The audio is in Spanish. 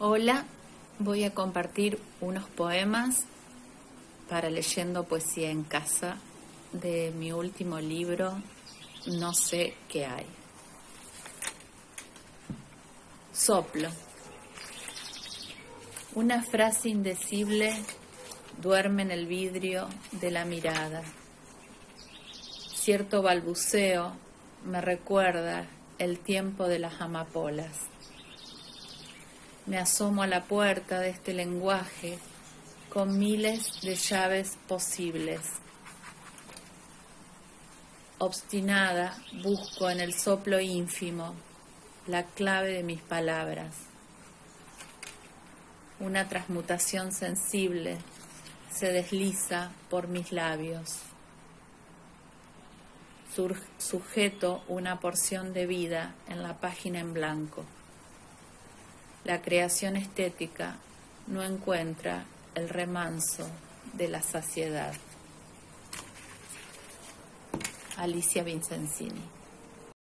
Hola, voy a compartir unos poemas para leyendo poesía en casa de mi último libro, No sé qué hay. Soplo. Una frase indecible duerme en el vidrio de la mirada. Cierto balbuceo me recuerda el tiempo de las amapolas. Me asomo a la puerta de este lenguaje con miles de llaves posibles. Obstinada busco en el soplo ínfimo la clave de mis palabras. Una transmutación sensible se desliza por mis labios. sujeto una porción de vida en la página en blanco. La creación estética no encuentra el remanso de la saciedad. Alicia Vincenzini.